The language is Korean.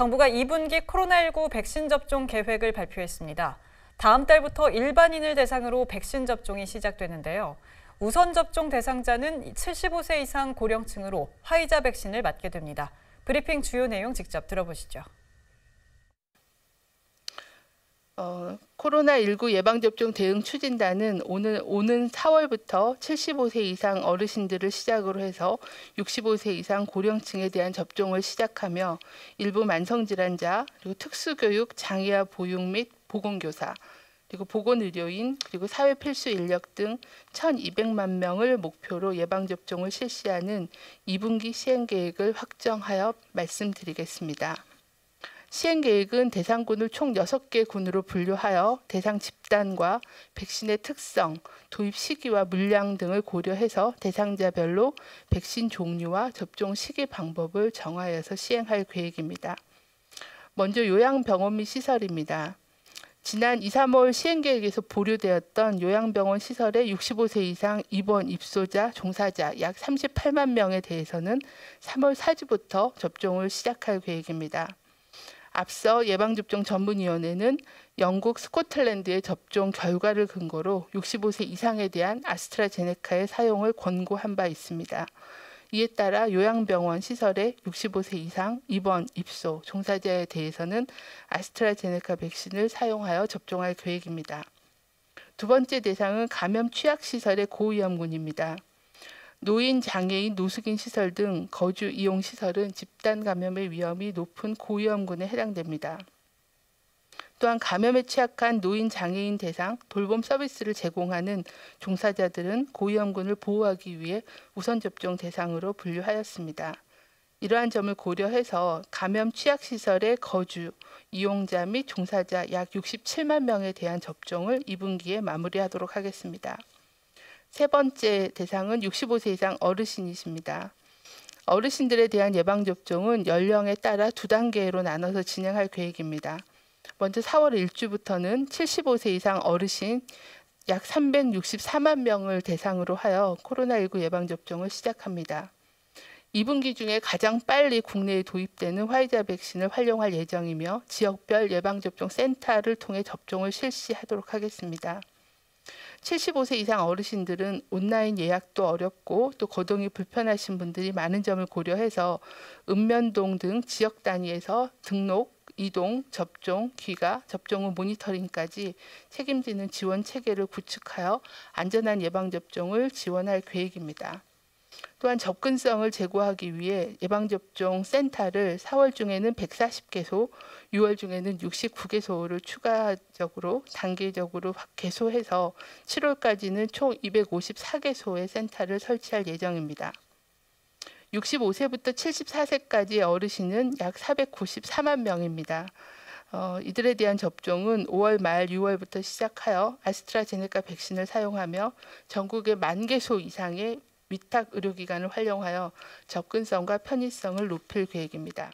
정부가 2분기 코로나19 백신 접종 계획을 발표했습니다. 다음 달부터 일반인을 대상으로 백신 접종이 시작되는데요. 우선 접종 대상자는 75세 이상 고령층으로 화이자 백신을 맞게 됩니다. 브리핑 주요 내용 직접 들어보시죠. 어, 코로나19 예방접종 대응 추진단은 오늘, 오는 4월부터 75세 이상 어르신들을 시작으로 해서 65세 이상 고령층에 대한 접종을 시작하며 일부 만성질환자, 그리고 특수교육, 장애아 보육 및 보건교사, 그리고 보건의료인, 그리고 사회 필수 인력 등 1,200만 명을 목표로 예방접종을 실시하는 2분기 시행 계획을 확정하여 말씀드리겠습니다. 시행 계획은 대상군을 총 6개 군으로 분류하여 대상 집단과 백신의 특성, 도입 시기와 물량 등을 고려해서 대상자별로 백신 종류와 접종 시기 방법을 정하여서 시행할 계획입니다. 먼저 요양병원 및 시설입니다. 지난 2, 3월 시행계획에서 보류되었던 요양병원 시설의 65세 이상 입원 입소자, 종사자 약 38만 명에 대해서는 3월 4주부터 접종을 시작할 계획입니다. 앞서 예방접종 전문위원회는 영국 스코틀랜드의 접종 결과를 근거로 65세 이상에 대한 아스트라제네카의 사용을 권고한 바 있습니다. 이에 따라 요양병원 시설에 65세 이상 입원, 입소, 종사자에 대해서는 아스트라제네카 백신을 사용하여 접종할 계획입니다. 두 번째 대상은 감염 취약시설의 고위험군입니다. 노인, 장애인, 노숙인 시설 등 거주 이용 시설은 집단 감염의 위험이 높은 고위험군에 해당됩니다. 또한 감염에 취약한 노인, 장애인 대상 돌봄 서비스를 제공하는 종사자들은 고위험군을 보호하기 위해 우선 접종 대상으로 분류하였습니다. 이러한 점을 고려해서 감염 취약 시설의 거주, 이용자 및 종사자 약 67만 명에 대한 접종을 2분기에 마무리하도록 하겠습니다. 세 번째 대상은 65세 이상 어르신이십니다. 어르신들에 대한 예방접종은 연령에 따라 두 단계로 나눠서 진행할 계획입니다. 먼저 4월 1주부터는 75세 이상 어르신 약 364만 명을 대상으로 하여 코로나19 예방접종을 시작합니다. 2분기 중에 가장 빨리 국내에 도입되는 화이자 백신을 활용할 예정이며 지역별 예방접종 센터를 통해 접종을 실시하도록 하겠습니다. 75세 이상 어르신들은 온라인 예약도 어렵고 또 거동이 불편하신 분들이 많은 점을 고려해서 읍면동 등 지역 단위에서 등록, 이동, 접종, 귀가, 접종 후 모니터링까지 책임지는 지원 체계를 구축하여 안전한 예방접종을 지원할 계획입니다. 또한 접근성을 제고하기 위해 예방접종 센터를 4월 중에는 140개소, 6월 중에는 69개소를 추가적으로 단계적으로 개소해서 7월까지는 총 254개소의 센터를 설치할 예정입니다. 65세부터 74세까지의 어르신은 약 494만 명입니다. 어, 이들에 대한 접종은 5월 말 6월부터 시작하여 아스트라제네카 백신을 사용하며 전국의 만 개소 이상의 위탁 의료기관을 활용하여 접근성과 편의성을 높일 계획입니다.